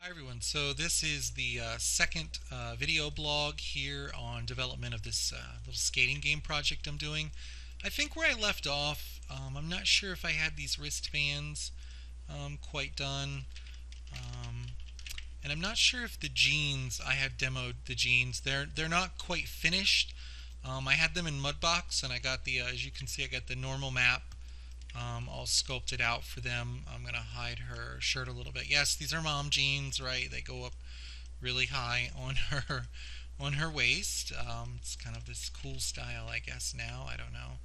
Hi everyone, so this is the uh, second uh, video blog here on development of this uh, little skating game project I'm doing. I think where I left off, um, I'm not sure if I had these wristbands um, quite done. Um, and I'm not sure if the jeans, I had demoed the jeans, they're, they're not quite finished. Um, I had them in Mudbox and I got the, uh, as you can see, I got the normal map um, all sculpted out for them. I'm going to hide her shirt a little bit. Yes, these are mom jeans, right? They go up really high on her on her waist. Um, it's kind of this cool style, I guess, now. I don't know.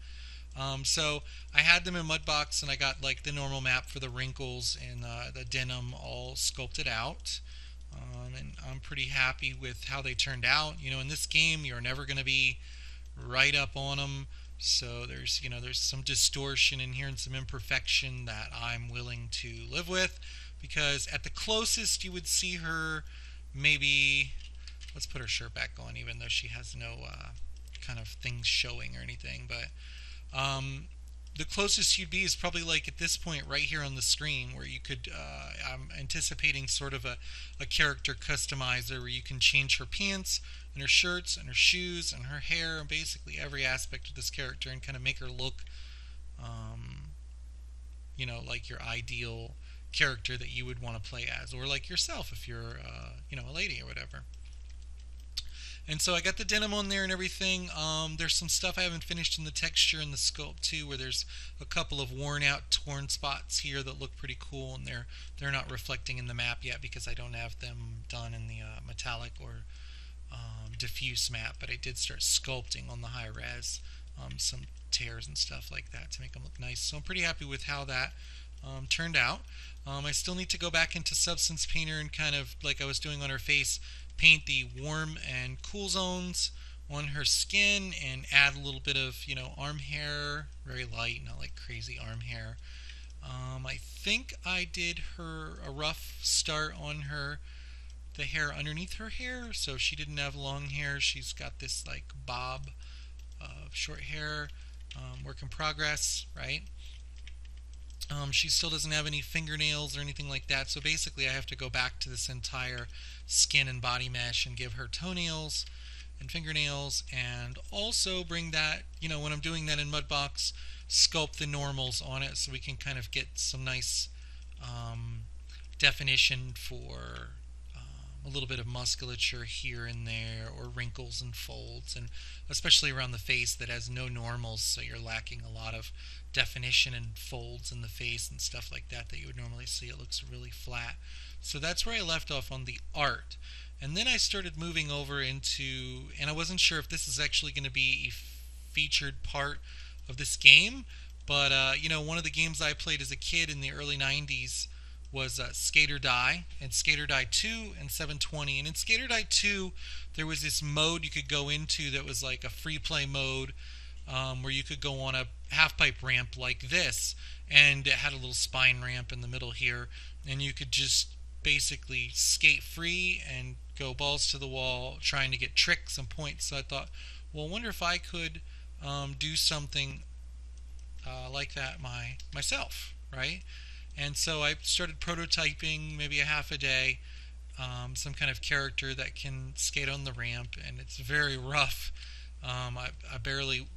Um, so I had them in Mudbox, and I got like the normal map for the wrinkles and uh, the denim all sculpted out. Um, and I'm pretty happy with how they turned out. You know, in this game, you're never going to be right up on them. So there's you know there's some distortion in here and some imperfection that I'm willing to live with because at the closest you would see her maybe let's put her shirt back on even though she has no uh, kind of things showing or anything but um, the closest you'd be is probably like at this point right here on the screen where you could uh, i'm anticipating sort of a, a character customizer where you can change her pants and her shirts and her shoes and her hair and basically every aspect of this character and kind of make her look um, you know like your ideal character that you would want to play as or like yourself if you're uh, you know a lady or whatever and so I got the denim on there and everything. Um, there's some stuff I haven't finished in the texture and the sculpt too, where there's a couple of worn out, torn spots here that look pretty cool, and they're they're not reflecting in the map yet because I don't have them done in the uh, metallic or um, diffuse map. But I did start sculpting on the high res um, some tears and stuff like that to make them look nice. So I'm pretty happy with how that um, turned out. Um, I still need to go back into Substance Painter and kind of like I was doing on her face, paint the warm and cool zones on her skin and add a little bit of you know arm hair, very light, not like crazy arm hair. Um, I think I did her a rough start on her the hair underneath her hair, so she didn't have long hair. She's got this like bob of short hair. Um, work in progress, right? Um, she still doesn't have any fingernails or anything like that. So basically, I have to go back to this entire skin and body mesh and give her toenails and fingernails, and also bring that, you know, when I'm doing that in Mudbox, sculpt the normals on it so we can kind of get some nice um, definition for a little bit of musculature here and there, or wrinkles and folds, and especially around the face that has no normals, so you're lacking a lot of definition and folds in the face and stuff like that that you would normally see. It looks really flat. So that's where I left off on the art. And then I started moving over into, and I wasn't sure if this is actually going to be a featured part of this game, but uh, you know, one of the games I played as a kid in the early 90s was uh, Skate or Die and Skate or Die 2 and 720. And in Skate or Die 2, there was this mode you could go into that was like a free play mode um, where you could go on a half pipe ramp like this, and it had a little spine ramp in the middle here, and you could just basically skate free and go balls to the wall trying to get tricks and points. So I thought, well, I wonder if I could um, do something uh, like that my myself, right? And so I started prototyping maybe a half a day, um, some kind of character that can skate on the ramp, and it's very rough. Um, I, I, barely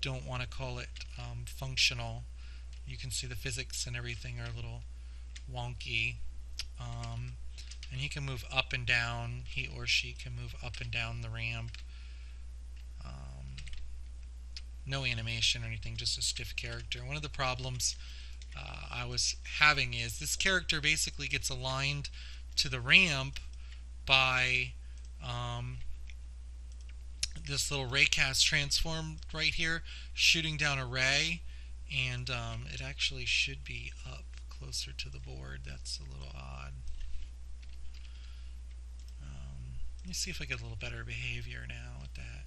don't want to call it um, functional. You can see the physics and everything are a little wonky. Um, and he can move up and down, he or she can move up and down the ramp. Um, no animation or anything, just a stiff character. One of the problems uh, I was having is this character basically gets aligned to the ramp by um, this little raycast transform right here shooting down a ray and um, it actually should be up closer to the board that's a little odd um, let me see if I get a little better behavior now with that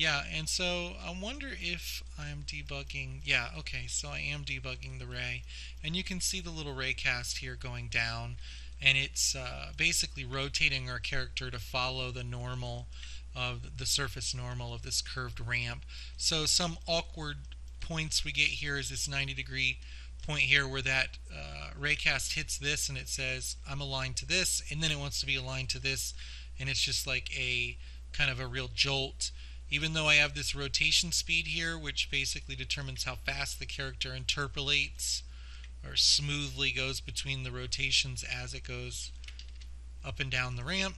yeah, and so I wonder if I'm debugging. Yeah, okay, so I am debugging the ray. And you can see the little ray cast here going down. And it's uh, basically rotating our character to follow the normal of the surface normal of this curved ramp. So some awkward points we get here is this 90 degree point here where that uh, raycast hits this and it says I'm aligned to this and then it wants to be aligned to this and it's just like a kind of a real jolt even though I have this rotation speed here which basically determines how fast the character interpolates or smoothly goes between the rotations as it goes up and down the ramp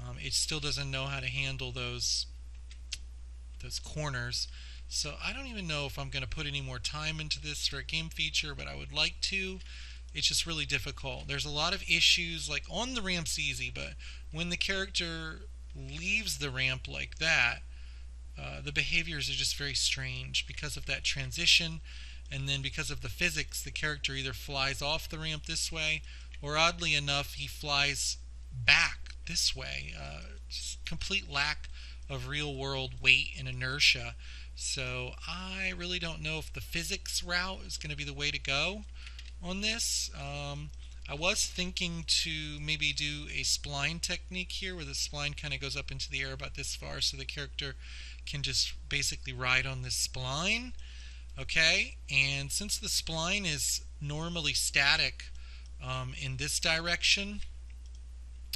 um, it still doesn't know how to handle those those corners so I don't even know if I'm going to put any more time into this for a game feature, but I would like to. It's just really difficult. There's a lot of issues, like on the ramp's easy, but when the character leaves the ramp like that, uh, the behaviors are just very strange because of that transition. And then because of the physics, the character either flies off the ramp this way, or oddly enough, he flies back this way. Uh, just complete lack of real world weight and inertia. So I really don't know if the physics route is going to be the way to go on this. Um, I was thinking to maybe do a spline technique here where the spline kind of goes up into the air about this far so the character can just basically ride on this spline. Okay, and since the spline is normally static um, in this direction,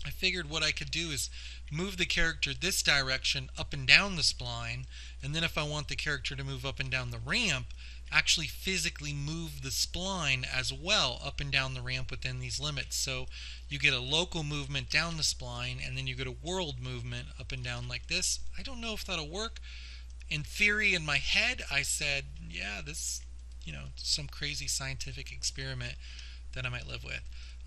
I figured what I could do is move the character this direction up and down the spline, and then if I want the character to move up and down the ramp, actually physically move the spline as well up and down the ramp within these limits. So you get a local movement down the spline, and then you get a world movement up and down like this. I don't know if that'll work. In theory, in my head, I said, yeah, this, you know, some crazy scientific experiment that I might live with.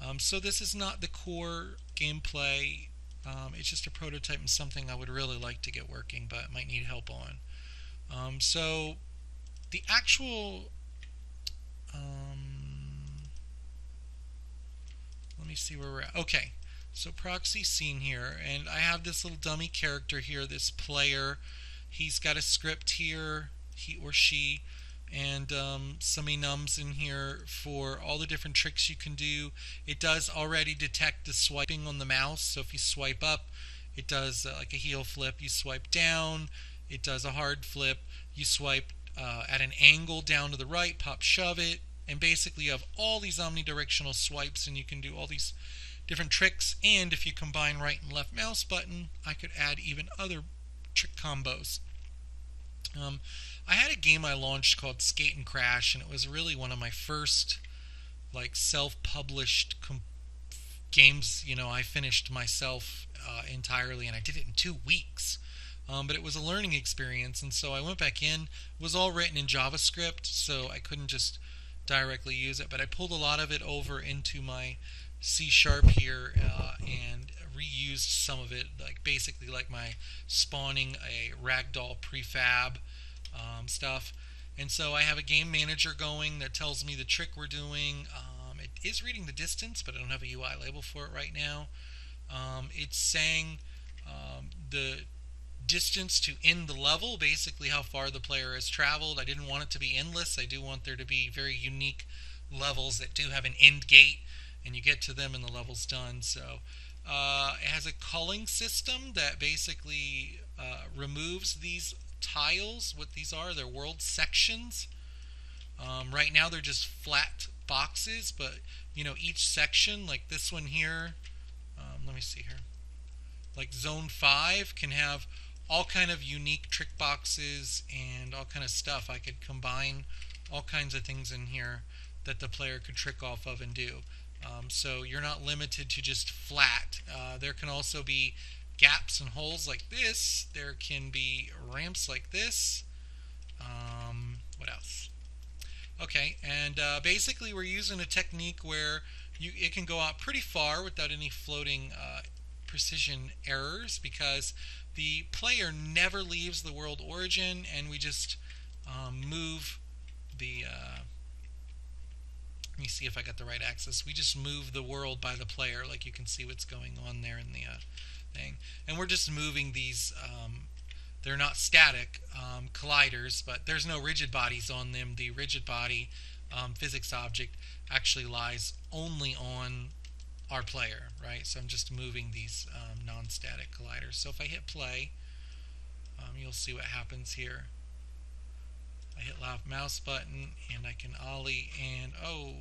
Um, so this is not the core gameplay. Um, it's just a prototype and something I would really like to get working, but might need help on. Um, so the actual um, let me see where we're at. Okay, so proxy scene here, and I have this little dummy character here, this player. He's got a script here, he or she and um, some enums in here for all the different tricks you can do. It does already detect the swiping on the mouse, so if you swipe up, it does uh, like a heel flip. You swipe down, it does a hard flip. You swipe uh, at an angle down to the right, pop shove it, and basically you have all these omnidirectional swipes, and you can do all these different tricks. And if you combine right and left mouse button, I could add even other trick combos. Um, I had a game I launched called Skate and Crash, and it was really one of my first like self-published com- games. You know, I finished myself uh, entirely, and I did it in two weeks. Um, but it was a learning experience, and so I went back in. It was all written in JavaScript, so I couldn't just directly use it. But I pulled a lot of it over into my C sharp here uh, and reused some of it, like basically like my spawning a ragdoll prefab um, stuff. And so I have a game manager going that tells me the trick we're doing. Um, it is reading the distance, but I don't have a UI label for it right now. Um, it's saying um, the distance to end the level, basically how far the player has traveled. I didn't want it to be endless. I do want there to be very unique levels that do have an end gate, and you get to them and the level's done. So uh, it has a culling system that basically uh, removes these tiles. What these are, they're world sections. Um, right now they're just flat boxes, but you know each section, like this one here. Um, let me see here. Like zone five can have all kind of unique trick boxes and all kind of stuff. I could combine all kinds of things in here that the player could trick off of and do. Um, so you're not limited to just flat. Uh, there can also be gaps and holes like this. There can be ramps like this. Um, what else? Okay, and uh, basically we're using a technique where you, it can go out pretty far without any floating uh, precision errors because the player never leaves the world origin and we just um, move the uh, let me see if I got the right axis. We just move the world by the player, like you can see what's going on there in the uh, thing. And we're just moving these, um, they're not static um, colliders, but there's no rigid bodies on them. The rigid body um, physics object actually lies only on our player, right? So I'm just moving these um, non-static colliders. So if I hit play, um, you'll see what happens here. I hit left mouse button and I can ollie and oh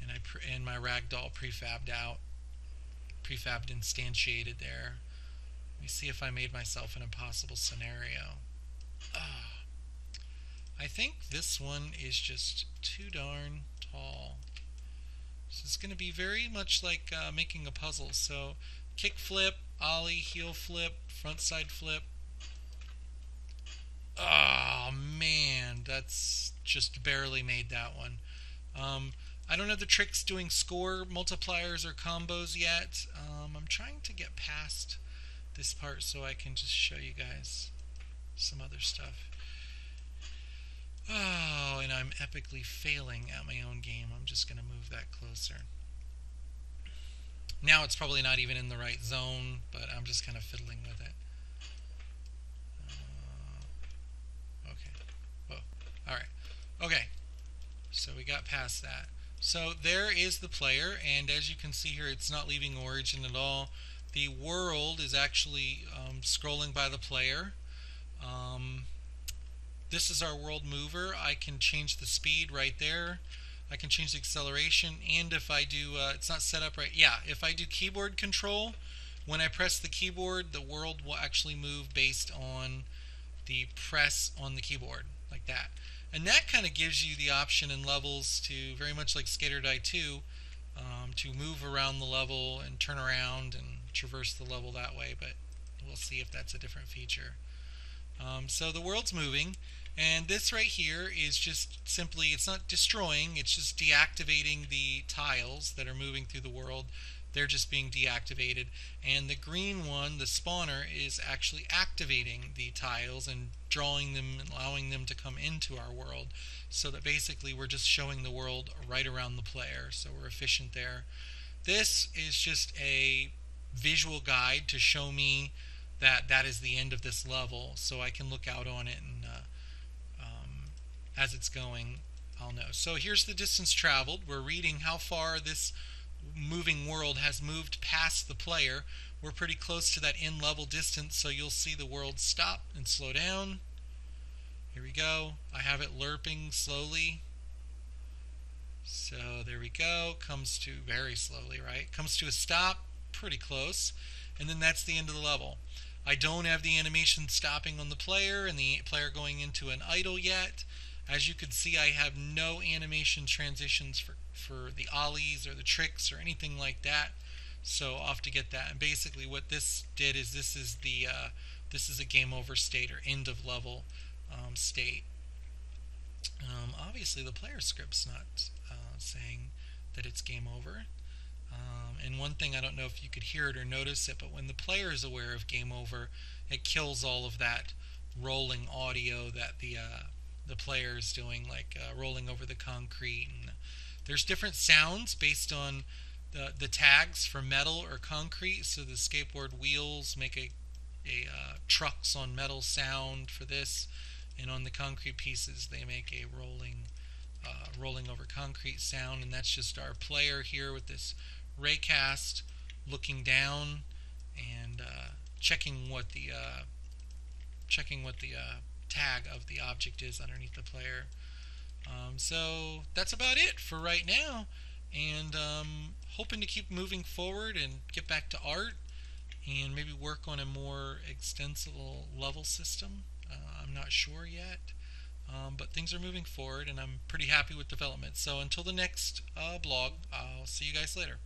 and I and my ragdoll prefabbed out prefabbed instantiated there. Let me see if I made myself an impossible scenario. Ah. I think this one is just too darn tall. So it's going to be very much like uh, making a puzzle. So kick flip ollie heel flip front side flip. Oh man, that's just barely made that one. Um, I don't know the tricks doing score multipliers or combos yet. Um, I'm trying to get past this part so I can just show you guys some other stuff. Oh, and I'm epically failing at my own game. I'm just going to move that closer. Now it's probably not even in the right zone, but I'm just kind of fiddling with it. Okay. Whoa. Alright. Okay. So we got past that. So there is the player, and as you can see here, it's not leaving origin at all. The world is actually um, scrolling by the player. Um, this is our world mover. I can change the speed right there. I can change the acceleration, and if I do, uh, it's not set up right. Yeah, if I do keyboard control, when I press the keyboard, the world will actually move based on the press on the keyboard, like that. And that kind of gives you the option in levels to, very much like Skate or Die 2, um, to move around the level and turn around and traverse the level that way, but we'll see if that's a different feature. Um, so the world's moving, and this right here is just simply, it's not destroying, it's just deactivating the tiles that are moving through the world they're just being deactivated. And the green one, the spawner, is actually activating the tiles and drawing them and allowing them to come into our world. So that basically we're just showing the world right around the player. So we're efficient there. This is just a visual guide to show me that that is the end of this level so I can look out on it and uh, um, as it's going I'll know. So here's the distance traveled. We're reading how far this moving world has moved past the player. We're pretty close to that in level distance, so you'll see the world stop and slow down. Here we go. I have it lerping slowly. So there we go. Comes to very slowly, right? Comes to a stop, pretty close. And then that's the end of the level. I don't have the animation stopping on the player and the player going into an idle yet. As you can see, I have no animation transitions for, for the ollies or the tricks or anything like that. So I'll have to get that. And basically what this did is this is the uh, this is a game over state or end of level um, state. Um, obviously the player script's not uh, saying that it's game over. Um, and one thing I don't know if you could hear it or notice it, but when the player is aware of game over, it kills all of that rolling audio that the uh, the players doing, like uh, rolling over the concrete. And there's different sounds based on the, the tags for metal or concrete. So the skateboard wheels make a, a uh, trucks on metal sound for this, and on the concrete pieces they make a rolling uh, rolling over concrete sound. And that's just our player here with this raycast looking down and uh, checking what the uh, checking what the uh, tag of the object is underneath the player. Um, so that's about it for right now. And um, hoping to keep moving forward and get back to art and maybe work on a more extensible level system. Uh, I'm not sure yet. Um, but things are moving forward and I'm pretty happy with development. So until the next uh, blog, I'll see you guys later.